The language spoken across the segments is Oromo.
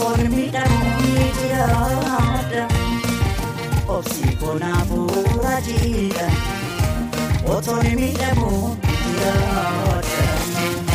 Kun midhaan jiraata obsi kun hafuura jira otoon midhamu jiraata.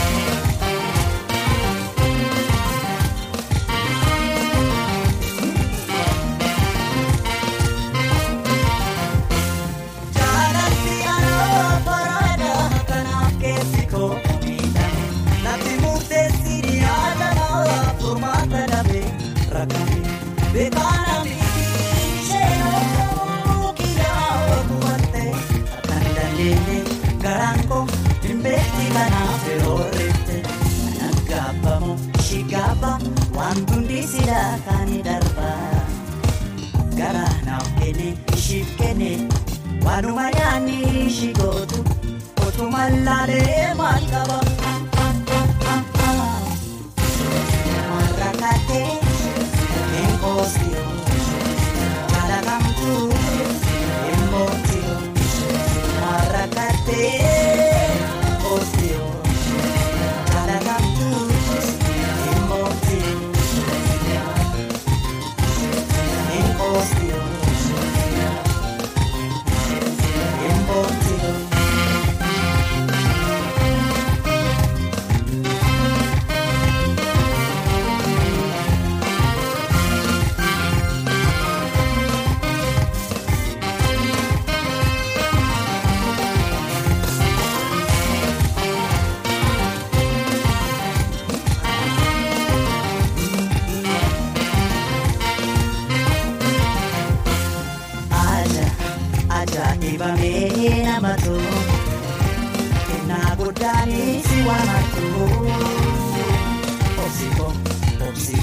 waan hundi siidaa kan darbaa gara naaf kenne ishiif kenne waanuma yaanni ishii gootu otuma laalee maal qaba. Rakkatee. Maracate.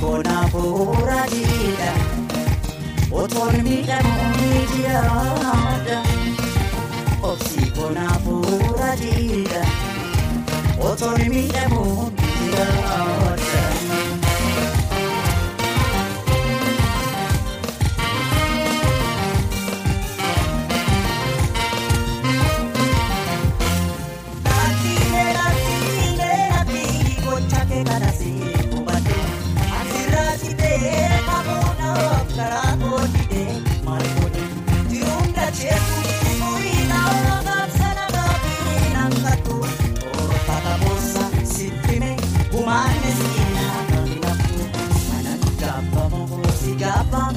koonaaf bu'uura diriidha. Otoon miidhaguun miidiyaadha. Obsi koonaaf bu'uura diriidha. Otoon miidhaguun miidiyaadha. sigaba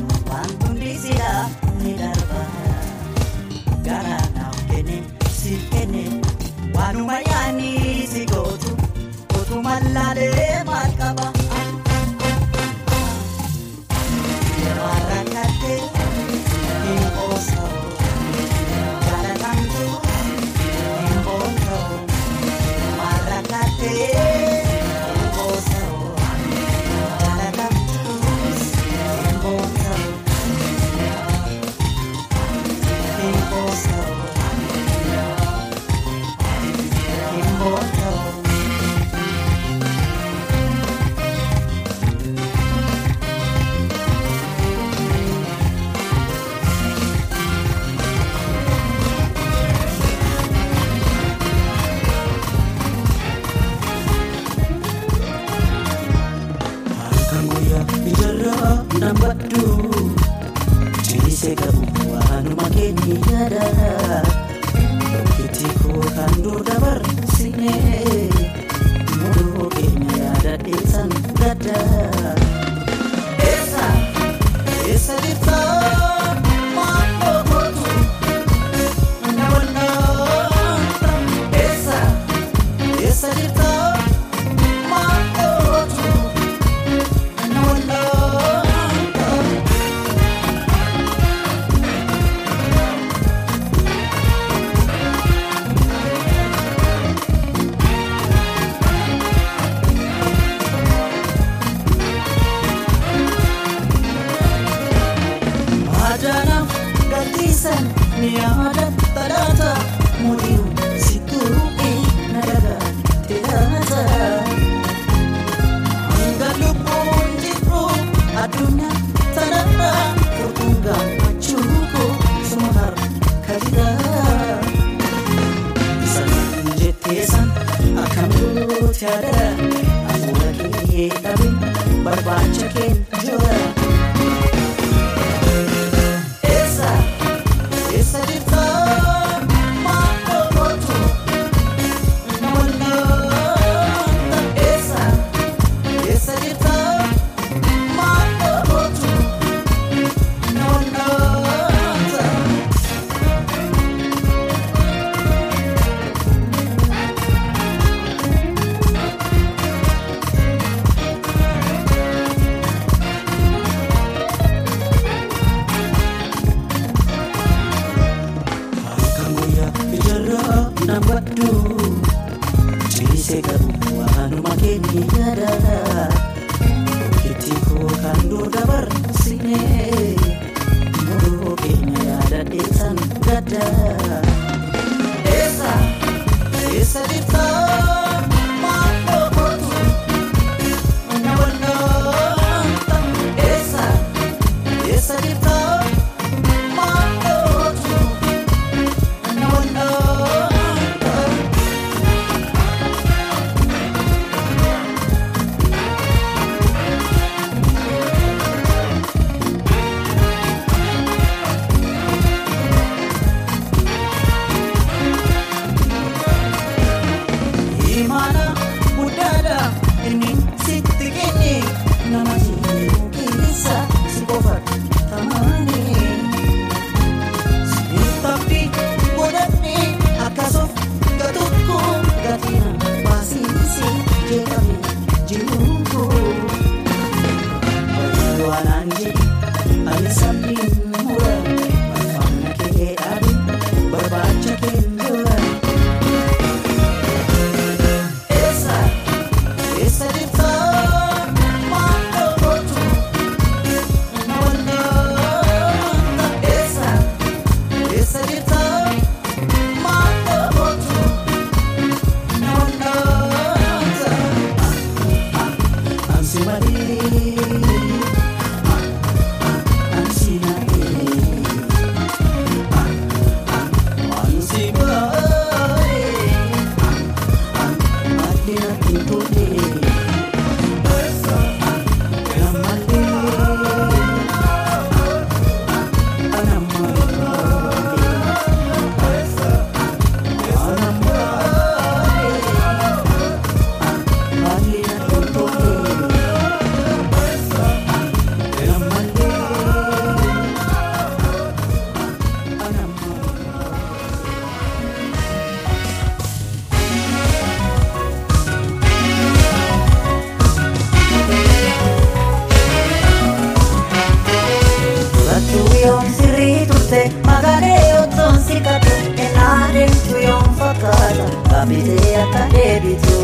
ottoon si kadhu ennaa deemtu yoom fakkaata kaabitee akka deebitu.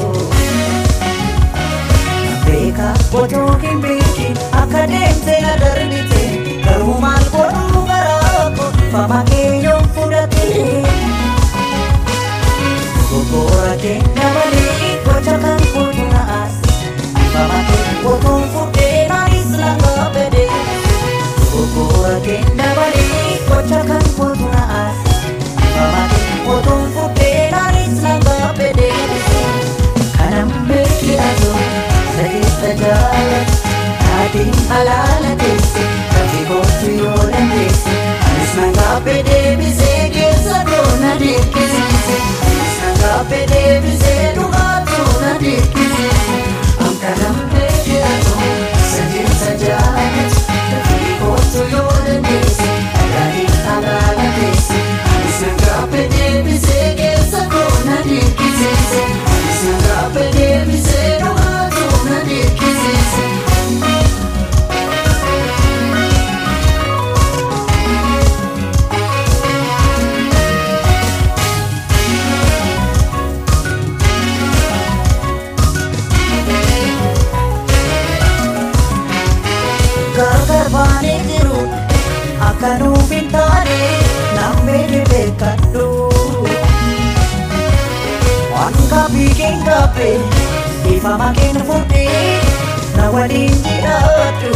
Beeka otoo beekin akka deemte na darbite garuu maal godhuu garaa koo fama kee yoom fudhate. Goggoora keenya malee taateen alaala teesse lafti kootu yoo dandeesse anis nangaappe deebisee ifama keen fudhee na waliin jiraadhu.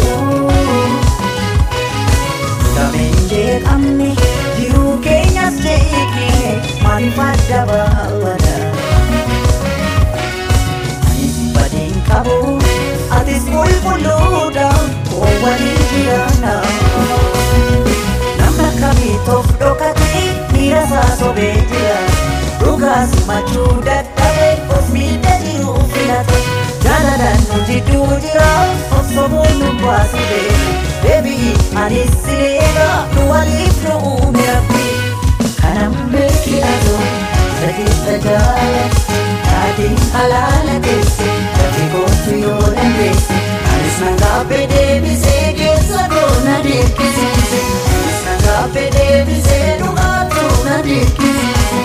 Dameen jeeqamne jiruu keenyas jeeqne maaliif adda baawwadha? Anis badiin qabu atis qulqulluudha koo waliin jiraanna. Namni akkamiitoof dhokatee miira isaa sobee jira. Dhugaas machuu dadhabee Jidduu jira osoomuun nu baasite beebii ani sileera nu waliif nu uume rabbi. Kanaan beeki adoo sadii sadaa taatiin alaala teesse dafii kootu yoo dandeesse anis nangaabbee deebisee keessa goona deekkisiise anis nangaabbee deebisee dhugaatu na deekkisiise.